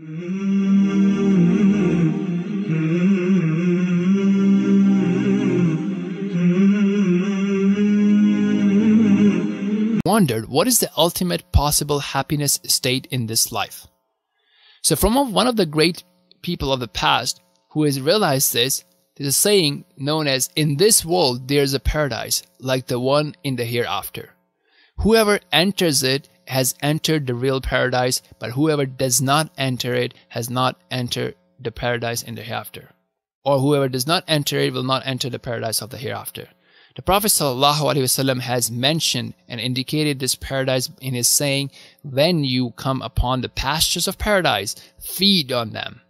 Wondered what is the ultimate possible happiness state in this life? So, from one of the great people of the past who has realized this, there's a saying known as In this world there's a paradise, like the one in the hereafter. Whoever enters it has entered the real paradise, but whoever does not enter it has not entered the paradise in the hereafter. Or whoever does not enter it will not enter the paradise of the hereafter. The Prophet ﷺ has mentioned and indicated this paradise in his saying, When you come upon the pastures of paradise, feed on them.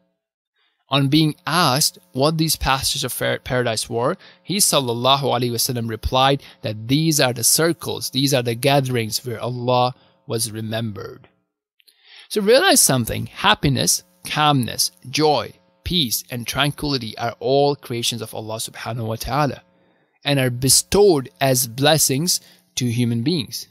On being asked what these pastures of paradise were, he ﷺ replied that these are the circles, these are the gatherings where Allah was remembered. So realize something happiness, calmness, joy, peace, and tranquility are all creations of Allah subhanahu wa ta'ala and are bestowed as blessings to human beings.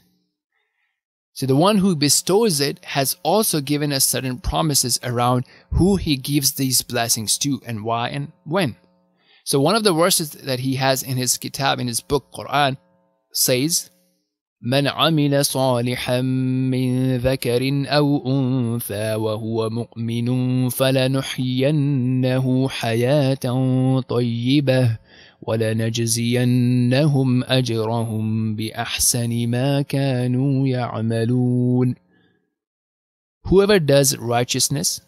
So the one who bestows it has also given us certain promises around who he gives these blessings to and why and when. So one of the verses that he has in his kitab, in his book Quran, says, من عمل صالحا من ذكر أو أنثى وهو مؤمن فلنحيينه حياة طيبة ولنجزينهم أجرهم بأحسن ما كانوا يعملون Whoever does righteousness,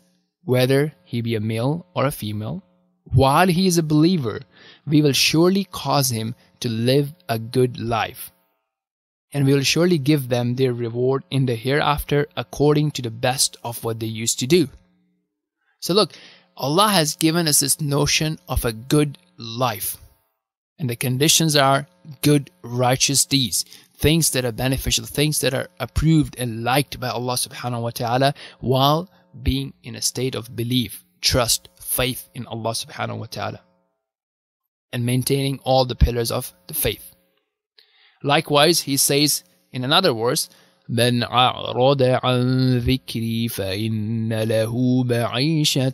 whether he be a male or a female, while he is a believer, we will surely cause him to live a good life. And we will surely give them their reward in the hereafter according to the best of what they used to do. So look, Allah has given us this notion of a good life. And the conditions are good, righteous deeds, things that are beneficial, things that are approved and liked by Allah subhanahu wa ta'ala while being in a state of belief, trust, faith in Allah subhanahu wa ta'ala. And maintaining all the pillars of the faith. Likewise, he says in another verse, من أعرض عن ذكري فإن له معيشة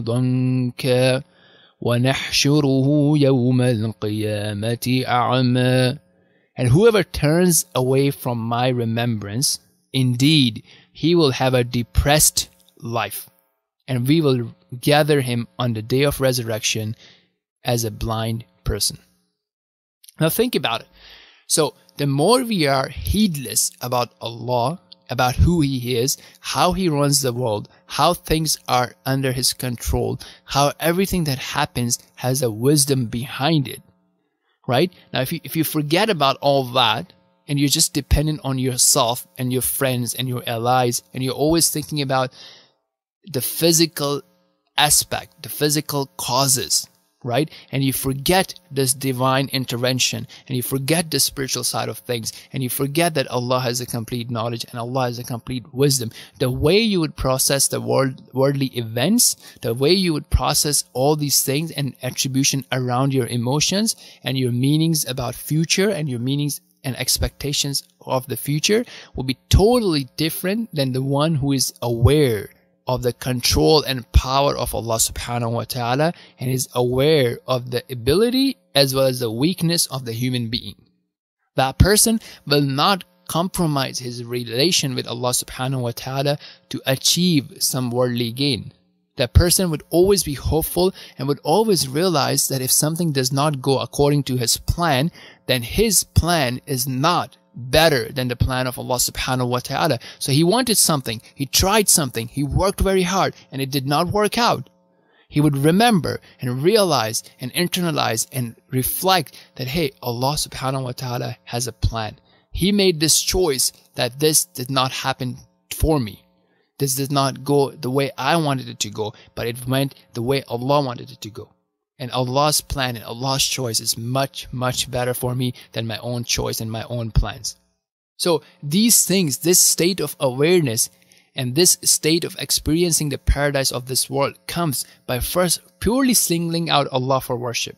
ضنكا ونحشره يوم القيامة أعمى And whoever turns away from my remembrance, indeed, he will have a depressed life, and we will gather him on the day of resurrection as a blind person. Now think about it. So, the more we are heedless about Allah, about who he is, how he runs the world, how things are under his control, how everything that happens has a wisdom behind it. Right? Now, if you, if you forget about all that and you're just dependent on yourself and your friends and your allies and you're always thinking about the physical aspect, the physical causes, right? And you forget this divine intervention and you forget the spiritual side of things and you forget that Allah has a complete knowledge and Allah has a complete wisdom. The way you would process the world, worldly events, the way you would process all these things and attribution around your emotions and your meanings about future and your meanings and expectations of the future will be totally different than the one who is aware of the control and power of Allah subhanahu wa ta'ala and is aware of the ability as well as the weakness of the human being. That person will not compromise his relation with Allah subhanahu wa ta'ala to achieve some worldly gain. That person would always be hopeful and would always realize that if something does not go according to his plan, then his plan is not better than the plan of Allah subhanahu wa ta'ala. So he wanted something, he tried something, he worked very hard, and it did not work out. He would remember and realize and internalize and reflect that, hey, Allah subhanahu wa ta'ala has a plan. He made this choice that this did not happen for me. This did not go the way I wanted it to go, but it went the way Allah wanted it to go. And Allah's plan and Allah's choice is much, much better for me than my own choice and my own plans. So these things, this state of awareness and this state of experiencing the paradise of this world comes by first purely singling out Allah for worship.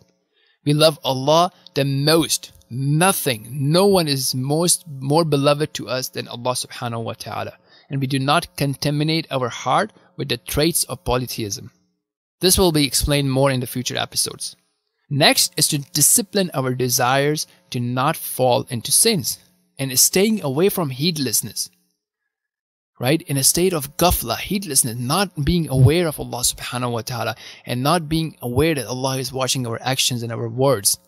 We love Allah the most. Nothing, no one is most more beloved to us than Allah subhanahu wa ta'ala. And we do not contaminate our heart with the traits of polytheism. This will be explained more in the future episodes. Next is to discipline our desires to not fall into sins and staying away from heedlessness. Right? In a state of ghafla, heedlessness, not being aware of Allah subhanahu wa ta'ala and not being aware that Allah is watching our actions and our words.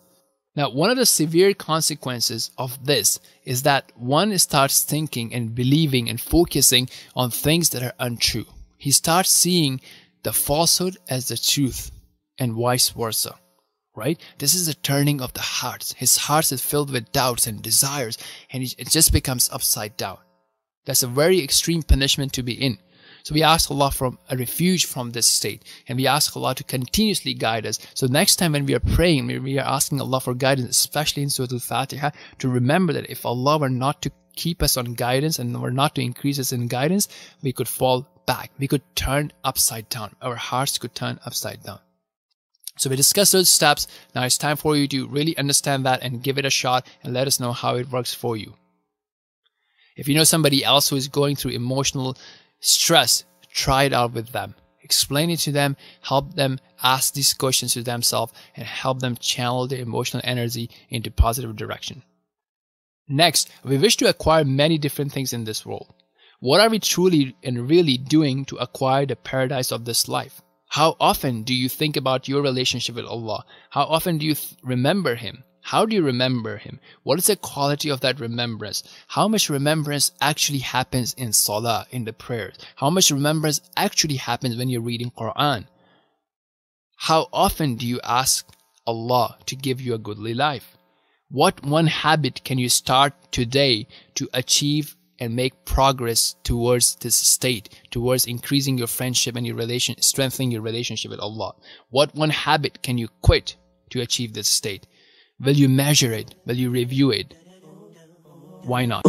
Now, one of the severe consequences of this is that one starts thinking and believing and focusing on things that are untrue. He starts seeing the falsehood as the truth and vice versa right? This is the turning of the heart. His heart is filled with doubts and desires, and it just becomes upside down. That's a very extreme punishment to be in. So we ask Allah for a refuge from this state, and we ask Allah to continuously guide us. So next time when we are praying, we are asking Allah for guidance, especially in Surah Al-Fatiha, to remember that if Allah were not to keep us on guidance and were not to increase us in guidance, we could fall back. We could turn upside down. Our hearts could turn upside down. So we discussed those steps. Now it's time for you to really understand that and give it a shot and let us know how it works for you. If you know somebody else who is going through emotional stress, try it out with them. Explain it to them, help them ask these questions to themselves, and help them channel their emotional energy into positive direction. Next, we wish to acquire many different things in this world. What are we truly and really doing to acquire the paradise of this life? How often do you think about your relationship with Allah? How often do you remember Him? How do you remember Him? What is the quality of that remembrance? How much remembrance actually happens in Salah, in the prayers? How much remembrance actually happens when you're reading Quran? How often do you ask Allah to give you a goodly life? What one habit can you start today to achieve and make progress towards this state, towards increasing your friendship and your relation, strengthening your relationship with Allah? What one habit can you quit to achieve this state? Will you measure it? Will you review it? Why not?